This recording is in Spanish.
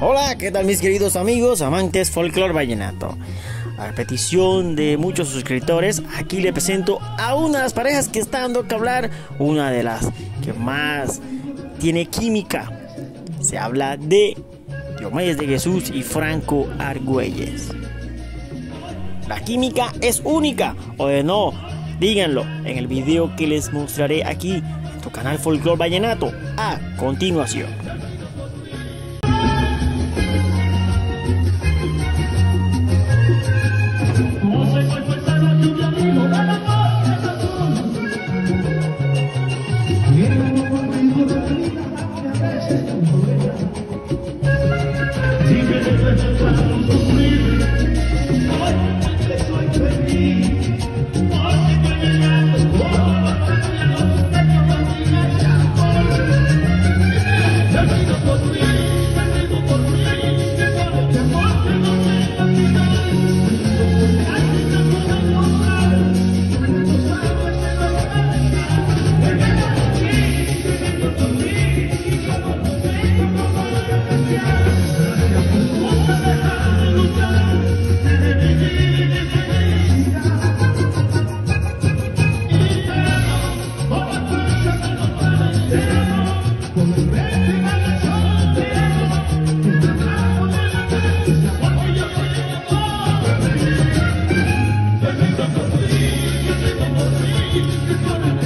Hola, ¿qué tal mis queridos amigos, amantes folclor vallenato? A petición de muchos suscriptores, aquí le presento a una de las parejas que está dando que hablar, una de las que más tiene química. Se habla de Diomedes de Jesús y Franco Argüelles. La química es única, o de no, díganlo en el video que les mostraré aquí en tu canal Folklore Vallenato a continuación. Thank you. You're gonna